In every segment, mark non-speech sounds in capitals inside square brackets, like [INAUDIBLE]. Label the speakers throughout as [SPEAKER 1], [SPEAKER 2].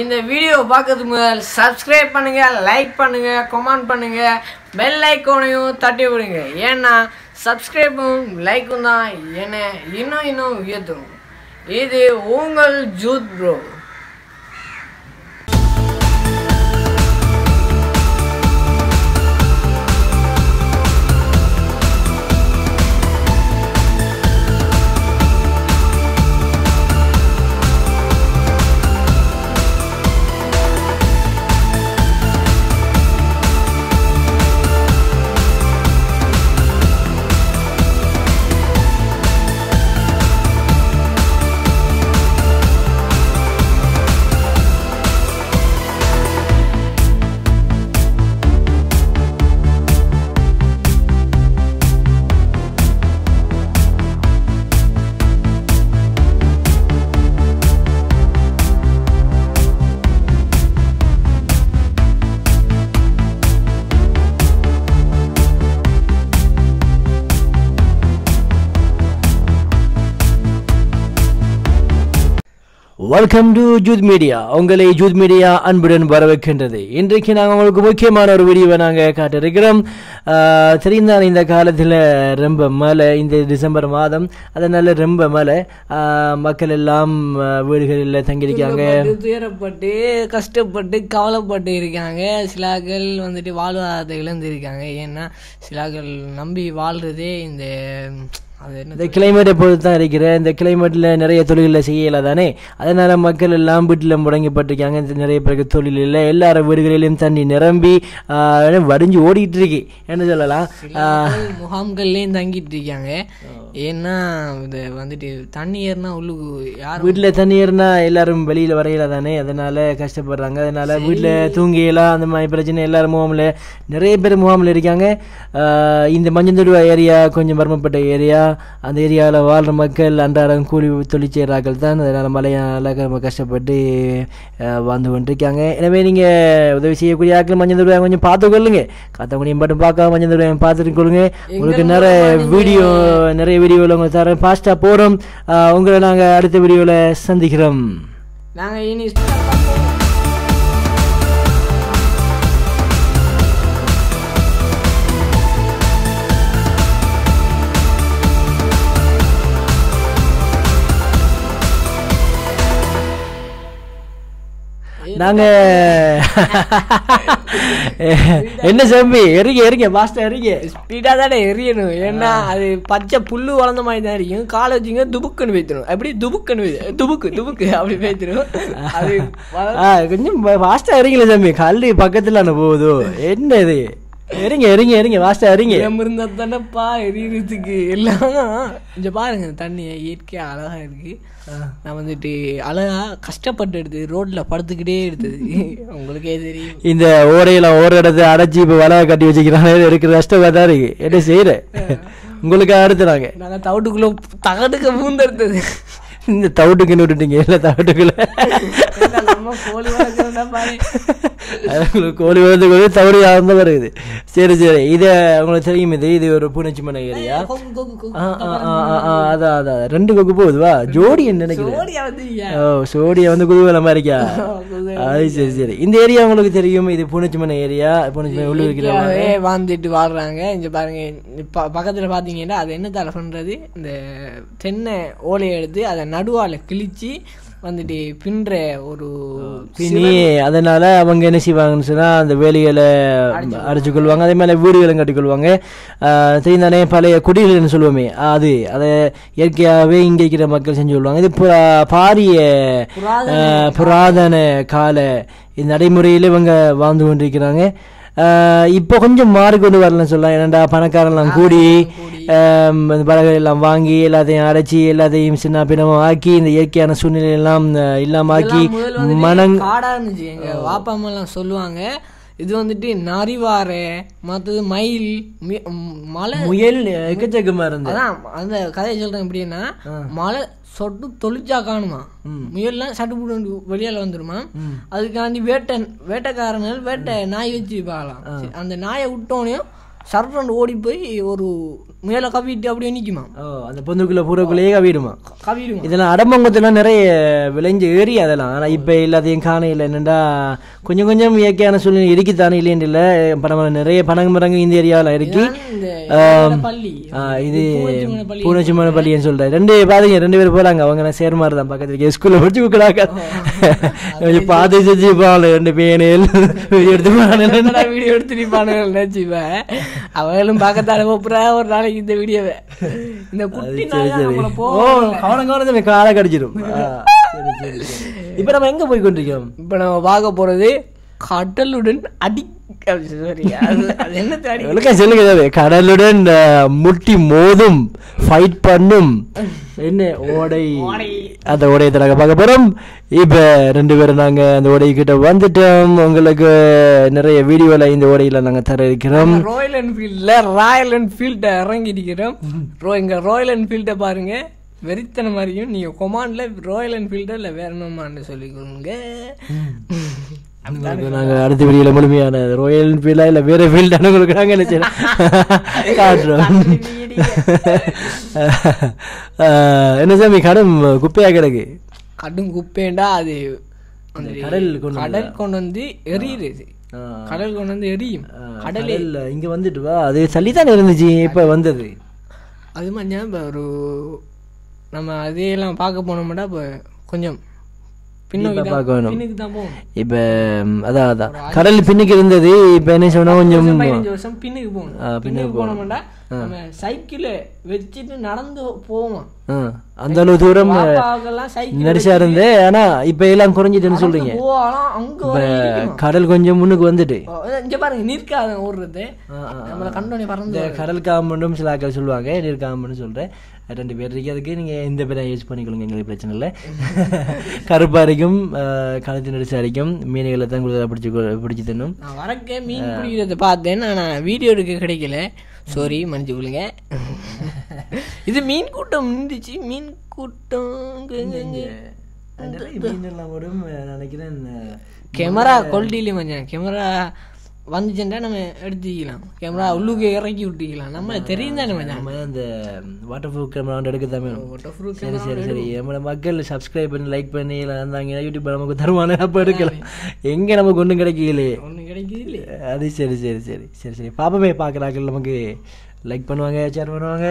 [SPEAKER 1] இந்த வீடியோ பார்க்கறதுக்கு முதல் சப்ஸ்கிரைப் பண்ணுங்க லைக் பண்ணுங்க கமெண்ட் பண்ணுங்க. பெல் ஐக்கோனையும் தட்டி விடுங்க. ஏன்னா சப்ஸ்கிரைப்பும் லைக்கும் தான் என்னை இன்னும் இன்னும் உயர்த்தும். இது உங்கள் ஜூத் ப்ரோ
[SPEAKER 2] வெல்கம் டு ஜூத் மீடியா உங்களை ஜூத் மீடியா அன்புடன் வரவேற்கின்றது. இன்றைக்கு நாங்கள் உங்களுக்கு முக்கியமான ஒரு வீடியோவை நாங்கள் காட்டிருக்கிறோம் ஆஹ், தெரிந்தால் இந்த காலத்தில் ரொம்ப மழை இந்த டிசம்பர் மாதம் அதனால ரொம்ப மழை. மக்கள் எல்லாம் வீடுகளில் தங்கியிருக்காங்க.
[SPEAKER 1] துயரப்பட்டு கஷ்டப்பட்டு கவலைப்பட்டு இருக்காங்க. சிலாக்கள் வந்துட்டு வாழ்வாதாரத்தை இழந்திருக்காங்க. ஏன்னா சிலாக்கள் நம்பி வாழ்றதே இந்த
[SPEAKER 2] இந்த கிளைமேட்டை பொறுத்து தான் இருக்கிற இந்த கிளைமேட்டில் நிறைய தொழில்களை செய்யல தானே அதனால மக்கள் எல்லாம் வீட்டில் முடங்கப்பட்டிருக்காங்க. நிறைய பேருக்கு தொழில் இல்லை. எல்லாரும் வீடுகளிலும் தண்ணி நிரம்பி வடிஞ்சு ஓடிட்டு இருக்கு. என்ன சொல்லலாம்?
[SPEAKER 1] முகாம்கள்லேயும் தங்கிட்டு இருக்காங்க. ஏன்னா இது வந்துட்டு தண்ணி ஏறினா உள்ளுக்கு யாரும்
[SPEAKER 2] வீட்டில் தண்ணி ஏறினா எல்லாரும் வெளியில் வரையில தானே அதனால கஷ்டப்படுறாங்க. அதனால வீட்டில் தூங்கியலாம் அந்த மாதிரி பிரச்சனை எல்லாரும் முகாமில் நிறைய பேர் முகாமில் இருக்காங்க. இந்த மஞ்சந்தொடுவா ஏரியா கொஞ்சம் மர்மப்பட்ட ஏரியா அந்த ஏரியாவில் வாழ்கிற மக்கள் அன்றாடம் கூலி தொழில் செய்கிறார்கள் தான். அதனால் மழையால் ரொம்ப கஷ்டப்பட்டு ஆஹ் வாழ்ந்து கொண்டிருக்காங்க. எனவே நீங்கள் உதவி செய்யக்கூடிய ஆட்கள் மஞ்சந்தொடுவா கொஞ்சம் பார்த்துக்கொள்ளுங்க காத்தவங்களையும் மட்டும் பார்க்காம மஞ்சந்தொடுவையும் பார்த்துட்டு கொள்ளுங்க. உங்களுக்கு நிறைய வீடியோ நிறைய வீடியோவில் உங்கள் தரேன். ஃபாஸ்ட்டாக போகிறோம் உங்களை நாங்கள் அடுத்த வீடியோவில் சந்திக்கிறோம்.
[SPEAKER 1] நாங்கள் இனி
[SPEAKER 2] நாங்கள் [LAUGHS] என்ன சம்பி எரிங்க எரிங்க ஃபாஸ்ட்டாக எரிங்க.
[SPEAKER 1] ஸ்பீடாக தானே எரியணும். ஏன்னா அது பச்சை புல்லு வளர்ந்த மாதிரி தான் இருக்கும் காலை வச்சுங்க துபுக்குன்னு வைத்திரும் அப்படி துபுக்குன்னு துபுக்கு துபுக்கு அப்படி வைத்திரும் அது
[SPEAKER 2] கொஞ்சம் ஃபாஸ்ட்டாக எரிங்களே தம்பி கல்லு பக்கத்தில் போகுதோ? என்ன இது? எரிங்க எரிங்க எரிங்க ஃபாஸ்ட்டாக எரிங்க
[SPEAKER 1] இடம் இருந்தா தானேப்பா எரியறதுக்கு? எல்லாம் இங்க பாருங்க தண்ணி இயற்கையா அழகா இருக்கு. நான் வந்துட்டு அழகா கஷ்டப்பட்டு எடுத்தது ரோட்ல படுத்துக்கிட்டே எடுத்தது. [LAUGHS] உங்களுக்கே தெரியும்.
[SPEAKER 2] இந்த ஓரையில ஒரு இடத்த அடைச்சி இப்போ வலை கட்டி வச்சுக்கிறாங்க இருக்கிற கஷ்டமாக தான் இருக்கு. என்ன செய்யற? உங்களுக்கு அடுத்து நாங்க?
[SPEAKER 1] நாங்க தவிட்டுக்குள்ள தகடுக்க பூந்தெடுத்தது
[SPEAKER 2] இந்த தவிட்டுக்குன்னு விட்டுட்டீங்க இல்லை தவிட்டுக்குள்ள.
[SPEAKER 1] கோழி
[SPEAKER 2] உங்களுக்கு கோழி தவிடு ஆழ்ந்த வருது. சரி சரி. இது உங்களுக்கு தெரியும் இது. இது ஒரு பூனச்சி மனை ஏரியா அதான் அதான் ரெண்டு கொக்கு போகுதுவா ஜோடி என்ன நினைக்கிறேன்? ஓ சோடியா வந்து குதூகலமா இருக்கியா [LAUGHS] அது சரி சரி. இந்த ஏரியா உங்களுக்கு தெரியும். இது பூனச்சிமனை ஏரியா. பூனச்சிமனை உள்ள இருக்கிறவங்க
[SPEAKER 1] வாழ்ந்துட்டு வாழ்றாங்க. இங்க பாருங்க. பக்கத்துல பாத்தீங்கன்னா அது என்ன தலை பண்றது? இந்த தென்னை ஓலையை எடுத்து அதை நடுவால கிழிச்சு வந்துட்டு பின்ற ஒரு
[SPEAKER 2] பின்னி அதனால அவங்க என்ன செய்வாங்கன்னு சொன்னா அந்த வேலிகளை அடைச்சு கொள்வாங்க. அதே மாதிரி வீடுகளும் கட்டிக்கொள்வாங்க ஆஹ் தெரியும் தானே பழைய குடில்கள்னு சொல்லுவோமே அது அதை இயற்கையாகவே இங்கே இருக்கிற மக்கள் செஞ்சு கொள்வாங்க. இது புரா- பாரிய புராதன கால இந்த நடைமுறையில் இவங்க வாழ்ந்து கொண்டிருக்கிறாங்க. இப்போ கொஞ்சம் மாறிக்கொண்டு வரலன்னு சொல்லலாம். ஏன்னாண்டா பணக்காரன்லாம் கூடி பறவை எல்லாம் வாங்கி எல்லாத்தையும் அடைச்சி எல்லாத்தையும் சின்ன பின்னமும் ஆக்கி இந்த இயற்கையான சூழ்நிலை எல்லாம் ஆஹ், இல்லாம ஆக்கி மனங்
[SPEAKER 1] காடா இருந்துச்சு. எங்க வாப்பா அம்மா எல்லாம் சொல்லுவாங்க இது வந்துட்டு நரிவாரை மற்றது மயில் மலை.
[SPEAKER 2] முயல் எக்கச்சக்கமா இருந்தது.
[SPEAKER 1] அதான் அந்த கதையை சொல்றேன் எப்படின்னா மழை சொட்டு தொளிச்சா காணுமா? முயல்லாம் சட்டு புட்டு வெளியால வந்துருமா? அதுக்காண்டி வேட்டை வேட்டைக்காரர்கள் வேட்டை நாய் வச்சு பார்க்கலாம் அந்த நாயை விட்டோனையும் சர்வன் ஓடி போய் ஒரு மேலே கவிட்டு அப்படியே நிற்குமா
[SPEAKER 2] ஓ அந்த பொந்துக்குள்ள பூரக்குள்ளேயே கவிடுமா?
[SPEAKER 1] கவிடுமா?
[SPEAKER 2] இதெல்லாம் அடமங்கத்தெல்லாம் நிறைய விளைஞ்சு ஏறி அதெல்லாம்? ஆனால் இப்போ எல்லாத்தையும் காணையில் என்னென்னா கொஞ்சம் கொஞ்சம் இயற்கையான சூழ்நிலை இருக்குத்தானே இல்லைன்னு இல்லை பரவாயில்ல நிறைய பனங்க மரங்க இந்த ஏரியாவில் இருக்கு. இது. பூனச்சிமான பள்ளின்னு சொல்கிறேன் ரெண்டு பாருங்க ரெண்டு பேர் போகிறாங்க அவங்க நான் சேர்மாறு தான் பக்கத்துக்கு ஸ்கூலில் படிச்சு கொடுக்குறாங்க [LAUGHS] கொஞ்சம் பார்த்து செஞ்சு போகல ரெண்டு பேனேல் எடுத்து
[SPEAKER 1] வீடியோ எடுத்து [LAUGHS] நிப்பானுங்க நினைச்சுப்பேன் அவங்களும் பார்க்கத்தானே போப்புறா ஒரு நாளைக்கு இந்த வீடியோவை. இந்த குட்டி
[SPEAKER 2] ஓ கவனம் காலை கடிச்சிடும் சரி சரி சரி இப்போ நம்ம எங்கே போய் கொண்டிருக்கோம்?
[SPEAKER 1] இப்போ நம்ம பார்க்க போறது கடலுடன் அடி
[SPEAKER 2] சொல்லுங்க. கடலுடன் முட்டி மோதும் ஃபைட் பண்ணும். என்ன? ஓடை. அந்த ஓடையை தான் நாங்கள் பார்க்க போகிறோம் இப்போ ரெண்டு பேரும் நாங்கள் அந்த ஓடை கிட்ட வந்துட்டோம். உங்களுக்கு நிறைய வீடியோவில் இந்த ஓடையில் நாங்கள் தர இருக்கிறோம்
[SPEAKER 1] ராயல் என்ஃபீல்டில் ராயல் என்ஃபீல்டை இறங்கி இருக்கிறோம் ரோ இங்கே ராயல் என்ஃபீல்டை பாருங்க. வெறித்தன மாதிரியும் நீங்கள் கொமாண்டில் ராயல் என்ஃபீல்டை இல்லை வேற என்னமான்னு சொல்லிக்கோங்க
[SPEAKER 2] நாங்கள் அடுத்த வீடியோவில் முழுமையான ராயல் ஃபீல்டா இல்லை வேறு ஃபீல்டான உங்களுக்கு நாங்கள் என்ன செய்யணும் [LAUGHS] காட்டுறோம். [LAUGHS] என்ன சாமி கடும் குப்பையாக கிடக்கு?
[SPEAKER 1] கடும் குப்பேண்டா அது.
[SPEAKER 2] கடல்
[SPEAKER 1] கடல் கொண்டு வந்து எரியுது. கடல் கொண்டு வந்து எரியும். கடலே.
[SPEAKER 2] கடல்ல இங்க வந்துட்டு வா. அது சளிதானே இருந்துச்சு இப்ப வந்தது.
[SPEAKER 1] அது மாதிரி ஒரு நம்ம அதையெல்லாம் பார்க்க போனோம்னா இப்போ கொஞ்சம்
[SPEAKER 2] இப்ப அதான் அதான் கடல் பின்னுக்கு இருந்தது இப்ப என்ன சொன்னா கொஞ்சம்
[SPEAKER 1] வருஷம் பின்னுக்கு போகணும்.
[SPEAKER 2] பின்னுக்கு
[SPEAKER 1] போனோம்னா நம்ம சைக்கிளை வச்சுட்டு நடந்து போவோம்.
[SPEAKER 2] அந்த அளவு தூரம் நெரிசா இருந்து ஆனா இப்ப எல்லாம் குறைஞ்சிட்டுன்னு சொல்றீங்க. கடல் கொஞ்சம் முன்னுக்கு வந்துட்டு.
[SPEAKER 1] இங்க பாருங்க நிற்காத ஓடுறது. நம்மள கண்டோனே பறந்து
[SPEAKER 2] கடல் காம்பண்டும் சில ஆட்கள் சொல்லுவாங்க நீர் காம்பன்னு சொல்றேன். ரெண்டு பேர் இருக்கு. அதுக்கு நீங்க எந்த பேரை யூஸ் பண்ணிக்கொள்ளுங்க எங்களுக்கு பிரச்சனை இல்லை [LAUGHS] கருப்பா இருக்கும் அஹ், கழுத்து நெரிசா இருக்கும் மீன்களை தான் கொடுத்தா பிடிச்சி பிடிச்சி தின்னும்.
[SPEAKER 1] நான் வரக்க மீன் பிடிக்கிறத பார்த்தேன். ஆனால் வீடியோ எடுக்க கிடைக்கல. சாரி மன்னிச்சு கொள்ளுங்க [LAUGHS] இது மீன் கூட்டம் இருந்துச்சு மீன் கூட்டம்.
[SPEAKER 2] மீன் எல்லாம் நினைக்கிறேன்
[SPEAKER 1] கேமரா கொல்ட்டிலே மச்சான். கேமரா வந்துச்சுன்னா நம்ம எடுத்துக்கலாம். கேமரா உள்ளுக்கு இறக்கி விட்டுக்கலாம். நம்ம தெரியும் தானே
[SPEAKER 2] நம்ம அந்த வாட்டர் ப்ரூஃப் கேமரா வந்து எடுக்க தான் வேணும்
[SPEAKER 1] Waterproof
[SPEAKER 2] சரி சரி சரி. நம்மளோட மக்கள் சப்ஸ்கிரைப் பண்ணி லைக் பண்ணி இருந்தாங்க யூடியூப் நமக்கு தருவானு அப்போ எடுக்கலாம். எங்கே நமக்கு ஒன்றும் கிடைக்கலையே?
[SPEAKER 1] ஒன்றும் கிடைக்குது இல்லை
[SPEAKER 2] அது சரி சரி சரி சரி சரி. பாப்பமே பார்க்குறாக்கள் நமக்கு. லைக் பண்ணுவாங்க ஷேர் பண்ணுவாங்க.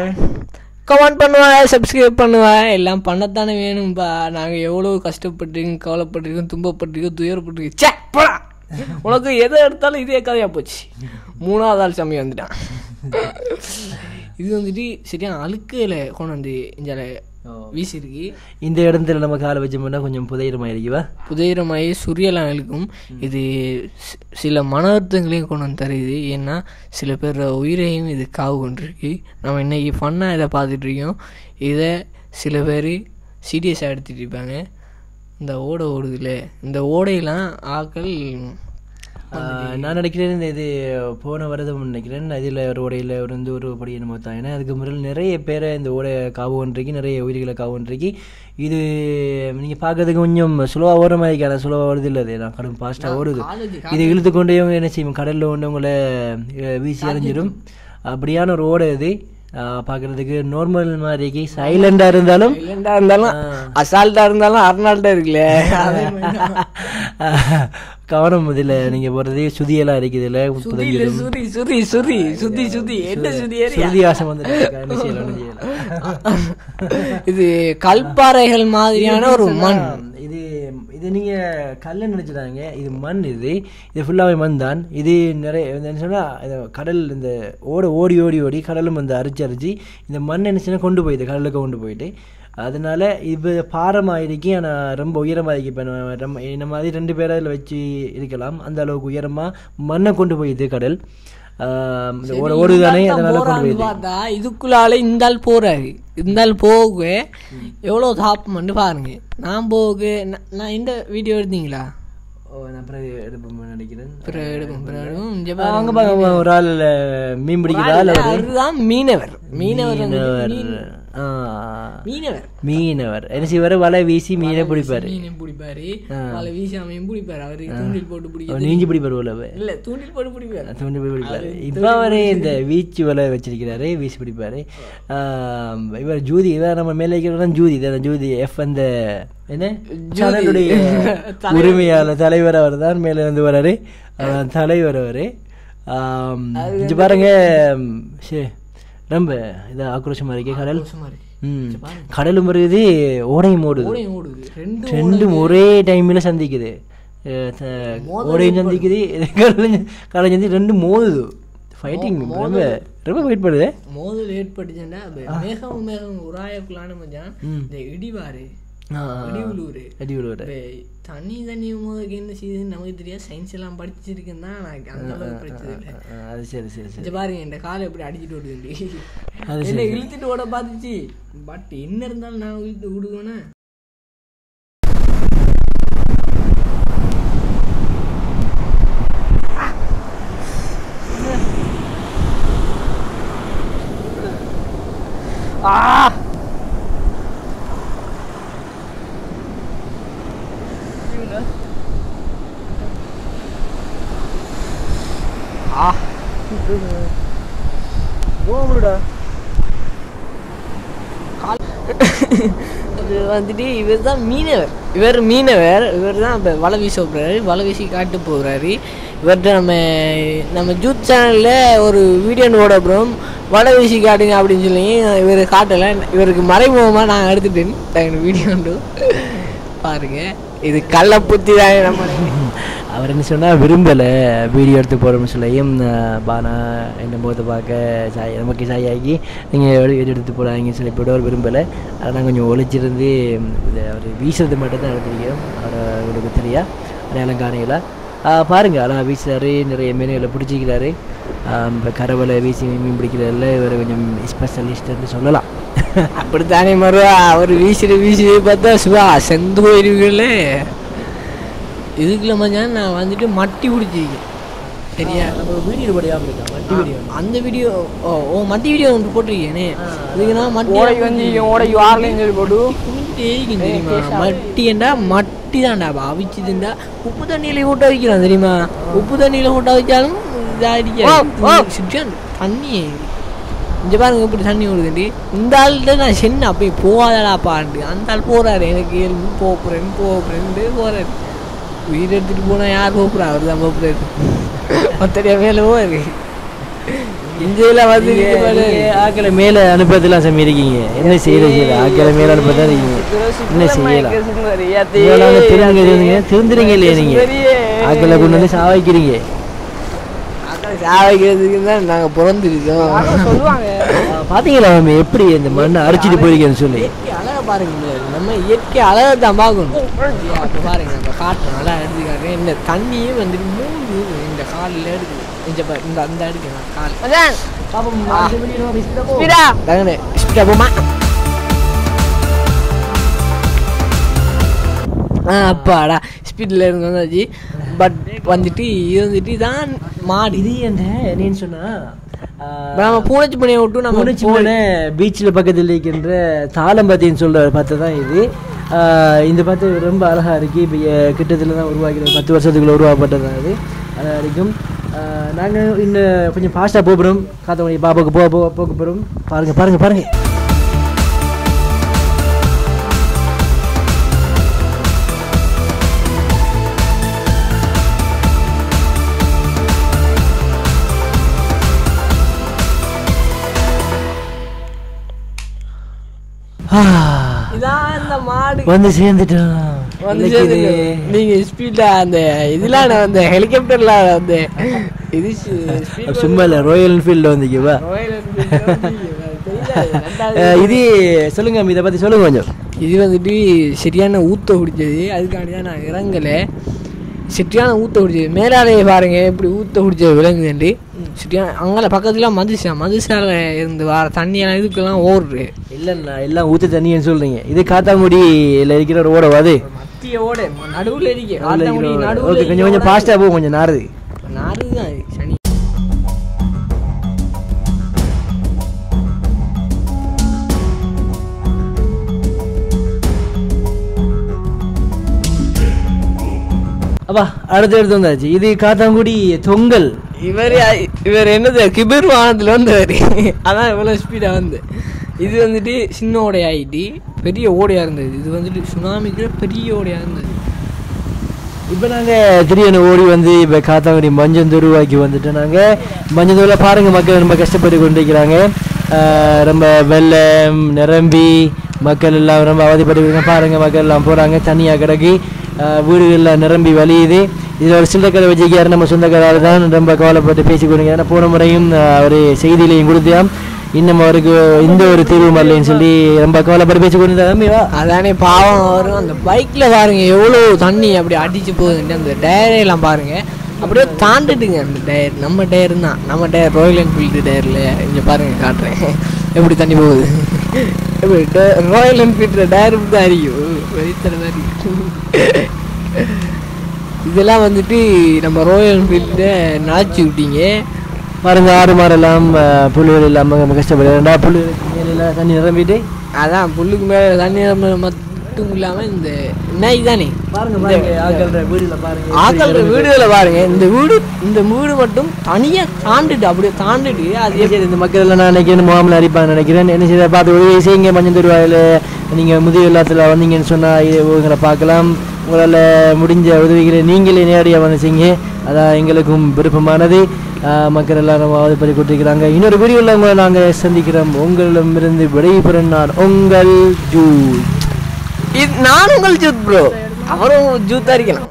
[SPEAKER 1] கமெண்ட் பண்ணுவாங்க சப்ஸ்கிரைப் பண்ணுவாங்க. எல்லாம் பண்ணத்தானே வேணும்பா. நாங்கள் எவ்வளோ கஷ்டப்பட்டிருக்கோம் கவலைப்பட்டிருக்கோம் துன்பப்பட்டிருக்கோம் துயரப்பட்டிருக்கோம். சே போடா. [LAUGHS] உனக்கு எதை எடுத்தாலும் இதே கதையாக போச்சு. மூணாவது ஆள் சமயம் வந்துட்டான். இது வந்துட்டு சரியான அழுக்கையில் கொண்டு வந்து இந்த வீசிருக்கு.
[SPEAKER 2] இந்த இடத்துல நம்ம காலை வச்சோம்னா கொஞ்சம் புதையிரமா இருக்குவா?
[SPEAKER 1] புதையிரமாயி சுரியலாம் இழுக்கும். இது சில மன அழுத்தங்களையும் கொண்டு வந்து தருது. ஏன்னா சில பேர் உயிரையும் இது காவு கொண்டிருக்கு. நம்ம இன்னைக்கு ஃபன்னாக இதை பார்த்துட்டு இருக்கோம். இதை சில பேர் சீரியஸாக எடுத்துட்டு இருப்பாங்க. இந்த ஓடை ஓடுதுல. இந்த ஓடையெல்லாம் ஆக்கள்
[SPEAKER 2] நான் நினைக்கிறேன் இந்த இது போன வருடம் நினைக்கிறேன். இதில் ஒரு ஓடையில் ஒரு வந்து ஒரு படி என்னமோ தான். ஏன்னா அதுக்கு முதல்ல நிறைய பேரை இந்த ஓடை காவு ஒன்றைக்கு நிறைய உயிர்களை காவு ஒன்றைக்கு. இது நீங்கள் பார்க்கறதுக்கு கொஞ்சம் ஸ்லோவாக ஓடுற மாதிரி இருக்காது ஸ்லோவாக ஓடுது இல்லை அது? நான் கடும் ஃபாஸ்ட்டாக ஓடுது. இது இழுத்து கொண்டே இவங்க என்ன செய்யும்? கடலில் கொண்டு உங்களை அஹ், வீசி எறிஞ்சிடும் அப்படியான ஒரு ஓடை இது. ஆஹ் பார்க்கறதுக்கு நார்மல் மாதிரிக்கு சைலண்டாக இருந்தாலும்
[SPEAKER 1] இருந்தாலும் அசால்ட்டாக இருந்தாலும் அர்னால்ட்டாக இருக்குல்ல. [LAUGHS]
[SPEAKER 2] கவனம் இதில் நீங்கள் போகிறது சுதியெல்லாம் இருக்குது
[SPEAKER 1] சுதியில சுதி சுதி சுதி சுதி சுதி என்ன சுதி
[SPEAKER 2] ஒண்ணும் செய்யலாம் [LAUGHS]
[SPEAKER 1] இது கல்பாறைகள் மாதிரியான ஒரு மண்.
[SPEAKER 2] இது நீங்கள் நீங்க நினச்சிட்டாங்க இது மண் இது. இது ஃபுல்லாகவே மண் தான் இது நிறைய என்ன சொன்னால் இந்த கடல் இந்த ஓட ஓடி ஓடி ஓடி கடலும் வந்து அரிச்சு அரிச்சு இந்த மண் என்ன கொண்டு போயிடுது கடலுக்கு கொண்டு போயிட்டு. அதனால் இது பாரமாக இருக்கி ஆனால் ரொம்ப உயரமாக இருக்கு இப்போ நம்ம இந்த மாதிரி ரெண்டு பேரை அதில் வச்சு இருக்கலாம். அந்த அளவுக்கு உயரமாக மண்ணை கொண்டு போயிடுது கடல். இந்த ஓட ஓடுதானே அதனால கொண்டு
[SPEAKER 1] பார்த்தா இதுக்குள்ளால ஆள் போறாரு ஆள் போக. எவ்வளோ தாப்பம்னு பாருங்க. நான் போக. நான் இந்த வீடியோ எடுத்தீங்களா?
[SPEAKER 2] ஒரு மீன் பிடிக்கிறா இல்ல
[SPEAKER 1] அவருதான் மீனவர். மீனவர் மீனவர்.
[SPEAKER 2] மீனவர். என்ன செய்வாரு? வலை வீசி மீனை பிடிப்பாரு.
[SPEAKER 1] மீனையும் பிடிப்பாரு. வலை வீசாமையும் பிடிப்பாரு. அவருக்கு தூண்டில் போட்டு பிடிக்க
[SPEAKER 2] அவர் நீஞ்சி பிடிப்பாரு உலவு
[SPEAKER 1] இல்ல தூண்டில் போட்டு பிடிப்பாரு.
[SPEAKER 2] தூண்டி போய் பிடிப்பாரு. இப்போ அவரு இந்த வீச்சு வலை வச்சிருக்கிறாரு வீசி பிடிப்பாரு. இவர் ஜூதி இவர் நம்ம மேலே இருக்கிறதான் ஜூதி. தான் ஜூதி. எஃப் அந்த என்ன? சேனலுடைய [LAUGHS] உரிமையாளர் தலைவர் அவர் தான் மேலே வராரு. அவர் தலைவர் அவரு. பாருங்க [LAUGHS] ம், சே ரொம்ப இது ஆக்ரோஷமா இருக்கே கடல்? கடலும் வருது ஓடையும் ஓடுது. ரெண்டும் ஒரே டைம்ல சந்திக்குது. ஓடையும் சந்திக்குது [LAUGHS] கடலும் சந்தி ரெண்டும் மோதுது. ஃபைட்டிங் ரொம்ப ரொம்ப ஃபைட் பண்ணுது
[SPEAKER 1] மோதல் ஏற்பட்டுச்சுன்னா மேகம் மேகம் உராயக்குள்ளான மச்சான் இந்த இடிவாரு இடி விழுவுரு
[SPEAKER 2] அடி விடுவாரு
[SPEAKER 1] இப்ப தண்ணி தண்ணி மோதுக்கு என்ன செய்யுதுன்னு நமக்கு தெரியாது. சயின்ஸ் எல்லாம் படிச்சிருக்கேன் தான் எனக்கு அந்த அளவுக்கு படிச்சது இல்லை.
[SPEAKER 2] அஹ் அது சரி சரி சரி.
[SPEAKER 1] பாருங்க இந்த காலை எப்படி அடிச்சிட்டு ஓடுது என்ன இழுத்துட்டு ஓட பார்த்துச்சு. பட் என்ன இருந்தாலும் நான் இழுத்து விடுவேன்னா
[SPEAKER 2] போகமுடா
[SPEAKER 1] அது வந்துட்டு இவர் தான் மீனவர். இவர் மீனவர். இவர் தான் இப்போ வலை வீச போகிறாரு வலை வீசி காட்டு போகிறாரு இவர்கிட்ட நம்ம நம்ம ஜூத் சேனலில் ஒரு வீடியோ ஓட அப்புறம் வலை வீசி காட்டுங்க அப்படின்னு சொல்லி இவர் காட்டலை. இவருக்கு மறைமுகமாக நான் எடுத்துட்டேன். வீடியோ பாருங்கள் இது கள்ளப்புத்தி தான் நம்ம.
[SPEAKER 2] அவர் என்ன சொன்னால் விரும்பலை வீடியோ எடுத்து போகிறோம்னு சொல்லியும் பானா என்ன போது பார்க்க சாய் நமக்கு சாயாகி நீங்கள் வீடியோ எடுத்து போகிறாங்கன்னு சொல்லி போய்ட்டு அவர் விரும்பலை. அதெல்லாம் கொஞ்சம் ஒழிச்சிருந்து இதை அவர் வீசுறது மட்டும்தான் எனக்கு எடுத்துருக்கோம் அவரை உங்களுக்கு தெரியா? அடையாளம் காணையில் பாருங்கள் ஆனால் வீசுறாரு நிறைய மீன்களை பிடிச்சிக்கிறாரு. இப்போ கரவலை வீசி மீன் பிடிக்கிறதுல இவர் கொஞ்சம் ஸ்பெஷலிஸ்ட்னு சொல்லலாம். [LAUGHS]
[SPEAKER 1] அப்படித்தானே மருவா அவர் வீசுற வீசி பார்த்தா சுவா செந்து போயிருவீங்களே. இதுக்குள்ள மச்சான் நான் வந்துட்டு மட்டி பிடிச்சிருக்கேன் சரியா?
[SPEAKER 2] வீடியோ படியாமல் வட்டி வீடியோ.
[SPEAKER 1] அந்த வீடியோ ஓ ஓ மட்டி வீடியோ ஒன்று போட்டிருக்கேனே. இதுக்கு நான் மட்டி
[SPEAKER 3] வந்து சொல்லி போட்டு
[SPEAKER 1] தெரியுமா? மட்டி மட்டி தான்டா அவிச்சுதுண்டா உப்பு தண்ணியில போட்டு வைக்கிறான் தெரியுமா? உப்பு தண்ணியில போட்டு வச்சாலும் இதாக சுற்றியான் தண்ணி இங்க பாருங்க இப்படி தண்ணி விடுதுண்டி இந்த ஆள்கிட்ட நான் சென்ன அப்போ போகாதடாப்பாண்டு அந்த ஆள் போறாரு எனக்கு எலும்பு போப்புறேன் போப்புறேன்ட்டு போறாரு. உயிர் எடுத்துட்டு போனா யார் போப்புறா அவர் தான் போப்புறாரு மொத்தடியா மேலே போவாரு இந்தியில வந்து.
[SPEAKER 2] ஆக்களை மேலே அனுப்புறதுலாம் சம்மி இருக்கீங்க. என்ன செய்யல ஆக்களை மேலே அனுப்பதான் இருக்கீங்க. என்ன செய்யலாம்? திருந்துங்க திருந்துறீங்க இல்லையா நீங்க? ஆக்களை கொண்டு வந்து சாவைக்கிறீங்க
[SPEAKER 1] சாவைக்கிறதுக்கு தான் நாங்க பிறந்திருக்கோம்.
[SPEAKER 2] மாமி? எப்படி இந்த மண்ணை அரைச்சிட்டு போயிருக்கேன்னு சொல்லி?
[SPEAKER 1] பாருங்க முதல்ல. நம்ம இயற்கை அழகை தான் பார்க்கணும். அப்போ பாருங்க நம்ம காட்டுறோம் நல்லா எடுத்து காட்டுறேன் இந்த தண்ணியே வந்துட்டு மூணு இந்த காலில் எடுக்குது. இந்த இந்த அந்த எடுக்கு நான் கால். பாப்போம் போமா ஆ அப்பாடா. ஸ்பீடில் இருந்து வந்தாச்சு. பட் வந்துட்டு இது வந்துட்டு தான் மாடு.
[SPEAKER 2] இது என்ன என்னன்னு சொன்னா
[SPEAKER 1] நம்ம பூனைச்சி பண்ணியை விட்டு நம்ம
[SPEAKER 2] முனிச்சிமான பீச்சில் பக்கத்தில் இருக்கின்ற தாளம்பத்தின்னு சொல்கிற பத்து தான் இது. இந்த பத்து ரொம்ப அழகாக இருக்குது இப்போ கிட்டத்தில் தான் உருவாக்கிறது பத்து வருஷத்துக்குள்ள உருவாக்கப்பட்டது தான் அது அழகாக இருக்கும். நாங்கள் இன்னும் கொஞ்சம் ஃபாஸ்ட்டாக போகிறோம் காத்தவங்க பாப்பாவுக்கு போக போக போக போகிறோம் பாருங்கள் பாருங்கள் பாருங்கள் வந்து சேர்ந்துட்டோம்.
[SPEAKER 1] வந்து நீங்க ஸ்பீடா அந்த இதெல்லாம் அந்த ஹெலிகாப்டர்ல அந்த இது
[SPEAKER 2] சும்மா இல்லை ராயல் என்ஃபீல்டில் வந்துக்குவா இது சொல்லுங்க இதை பற்றி சொல்லுங்க கொஞ்சம்.
[SPEAKER 1] இது வந்துட்டு சரியான ஊத்த குடிச்சது. அதுக்காண்டி தான் நான் இறங்கலை. சரியான ஊத்த குடிச்சது. மேலாலே பாருங்க இப்படி ஊத்த குடிச்சது விலங்குதுண்டு சரியா அங்கே பக்கத்துலாம் மதுசா? மதுசாவில் இருந்து வர தண்ணியெல்லாம் இதுக்கெல்லாம் ஓடுது.
[SPEAKER 2] இல்லைண்ணா எல்லாம் ஊற்று தண்ணின்னு சொல்கிறீங்க இது காத்தாங்குடியில் இருக்கிற ஒரு ஓடவா அது.
[SPEAKER 1] மத்திய ஓடு நடுவில் இருக்கு. நடுவில்
[SPEAKER 2] கொஞ்சம் கொஞ்சம் ஃபாஸ்ட்டாக போகும் கொஞ்சம் நாருது
[SPEAKER 1] நாருது தான் சனி.
[SPEAKER 2] அப்பா அடுத்து எடுத்து வந்தாச்சு. இது காத்தாங்குடி தொங்கல்.
[SPEAKER 1] இவர் இவர் என்னது கிபிர் வானத்தில் வந்தவர். அதான் இவ்வளோ ஸ்பீடாக வந்து. இது வந்துட்டு சின்ன ஓடை ஆகிட்டு பெரிய ஓடையாக இருந்தது. இது வந்துட்டு சுனாமிக்கு பெரிய ஓடையாக இருந்தது.
[SPEAKER 2] இப்போ நாங்கள் திடீர்னு ஓடி வந்து இப்போ காத்தாங்குடி மஞ்சந்தூருவாக்கி வந்துட்டு நாங்கள் மஞ்சந்தூரில் பாருங்கள் மக்கள் ரொம்ப கஷ்டப்பட்டு கொண்டிருக்கிறாங்க. ரொம்ப வெள்ளம் நிரம்பி மக்கள் எல்லாம் ரொம்ப அவதிப்பட்டு பாருங்கள் மக்கள் எல்லாம் போகிறாங்க தனியாக கிடக்கு. வீடுகளில் நிரம்பி வழியுது. இதில் ஒரு சில்லக்கதை வச்சுக்காரு நம்ம சொந்தக்காரர் தான். ரொம்ப கவலைப்பட்டு பேசிக்கொடுங்க ஏன்னா போன முறையும் ஒரு செய்தியிலையும் கொடுத்தோம் இன்னும் அவருக்கு இந்த ஒரு தீர்வு வரலைன்னு சொல்லி ரொம்ப கவலைப்பட்டு பேசி கொடுத்தா
[SPEAKER 1] அதானே பாவம் வரும். அந்த பைக்கில் பாருங்கள் எவ்வளோ தண்ணி அப்படி அடித்து போகுதுன்ட்டு அந்த டயரையெல்லாம் பாருங்கள் அப்படியே தாண்டுட்டுங்க அந்த டயர். நம்ம டயர் தான் நம்ம டயர் ராயல் என்ஃபீல்டு டயரில். இங்கே பாருங்கள் காட்டுறேன். எப்படி தண்ணி போகுது? ராயல் என்ஃபீல்டு டயர் தான் அறியும் வெறித்தன மாதிரி இதெல்லாம் வந்துட்டு நம்ம ராயல் என்ஃபீல்டு நாச்சு விட்டீங்க
[SPEAKER 2] பாருங்க ஆறு அஹ், புல்லுகள் இல்லாமல் ரொம்ப கஷ்டப்படுறா புல்லுகளுக்கு மேல தண்ணி நிரம்பிட்டு
[SPEAKER 1] அதான் புல்லுக்கு மேலே தண்ணி நம்ம மட்டும் இல்லாமல் இந்த நாய் தானே?
[SPEAKER 2] பாருங்க
[SPEAKER 1] ஆக்கள் வீடுகளை பாருங்க. இந்த வீடு இந்த வீடு மட்டும் தனியா தாண்டிட்டு அப்படியே தாண்டிட்டு அது
[SPEAKER 2] இந்த மக்கள் எல்லாம் நான் நினைக்கிறேன் முகாமில் அடிப்பான்னு நினைக்கிறேன். என்ன செய்ய பார்த்து உதவி செய்யுங்க மஞ்சள் தருவாயில் நீங்கள் முதிய இல்லத்தில் வந்தீங்கன்னு சொன்னால் இவங்களை பார்க்கலாம். உங்களால் முடிஞ்ச உதவிகளை நீங்களே நேரடியாக வந்து செய்யுங்க. அதான் எங்களுக்கும் விருப்பமானது. மக்கள் எல்லாரும் அவதிப்படி கொண்டிருக்கிறாங்க இன்னொரு வீடியோவில் உங்களை நாங்கள் சந்திக்கிறோம். உங்களிடமிருந்து விடைபெறும் நான் உங்கள் ஜூ.
[SPEAKER 1] இது நான் உங்கள் ஜூத் ப்ரோ அவரும் ஜூத்தா இருக்கணும்.